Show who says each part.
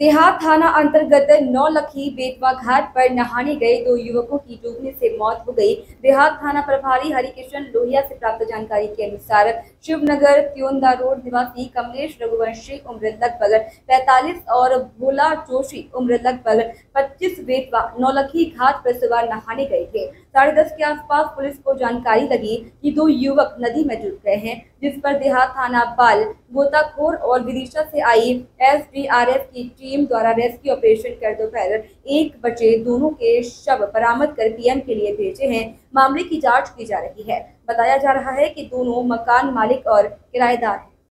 Speaker 1: देहात थाना अंतर्गत नौलखी बेतवा घाट पर नहाने गए दो युवकों की डूबने से मौत हो गई। देहात थाना प्रभारी हरिकिशन लोहिया से प्राप्त जानकारी के अनुसार शिवनगर त्योंदा रोड निवासी कमलेश रघुवंशी उम्र लगभग 45 और भोला जोशी उम्र लगभग 25 बेतवा नौलखी घाट पर सुबह नहाने गए थे। साढ़े दस के आसपास पुलिस को जानकारी लगी कि दो युवक नदी में डूब गए हैं, जिस पर देहात थाना बाल गोताखोर और विदिशा से आई एसडीआरएफ की टीम द्वारा रेस्क्यू ऑपरेशन कर दोपहर एक बजे दोनों के शव बरामद कर पीएम के लिए भेजे हैं। मामले की जाँच की जा रही है। बताया जा रहा है कि दोनों मकान मालिक और किराएदार हैं।